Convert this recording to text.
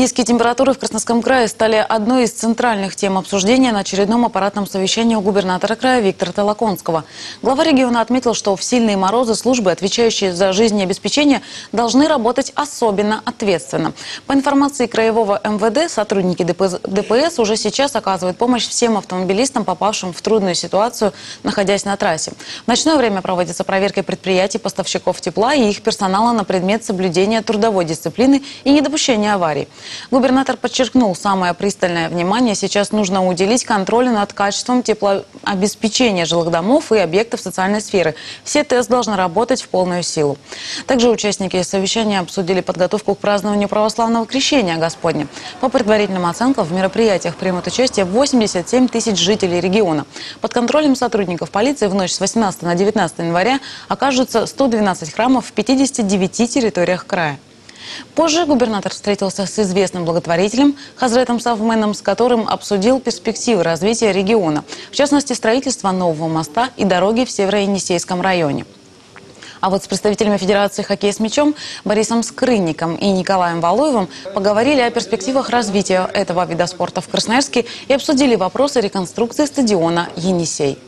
Низкие температуры в Красноярском крае стали одной из центральных тем обсуждения на очередном аппаратном совещании у губернатора края Виктора Толоконского. Глава региона отметил, что в сильные морозы службы, отвечающие за жизнеобеспечение, должны работать особенно ответственно. По информации краевого МВД, сотрудники ДПС уже сейчас оказывают помощь всем автомобилистам, попавшим в трудную ситуацию, находясь на трассе. В ночное время проводится проверка предприятий, поставщиков тепла и их персонала на предмет соблюдения трудовой дисциплины и недопущения аварий. Губернатор подчеркнул, самое пристальное внимание сейчас нужно уделить контролю над качеством теплообеспечения жилых домов и объектов социальной сферы. Все ТЭС должны работать в полную силу. Также участники совещания обсудили подготовку к празднованию православного крещения Господня. По предварительным оценкам, в мероприятиях примут участие 87 тысяч жителей региона. Под контролем сотрудников полиции в ночь с 18 на 19 января окажутся 112 храмов в 59 территориях края. Позже губернатор встретился с известным благотворителем Хазретом Савменом, с которым обсудил перспективы развития региона, в частности, строительство нового моста и дороги в Северо-Енисейском районе. А вот с представителями Федерации хоккея с мячом Борисом Скрынником и Николаем Валуевым поговорили о перспективах развития этого вида спорта в Красноярске и обсудили вопросы реконструкции стадиона «Енисей».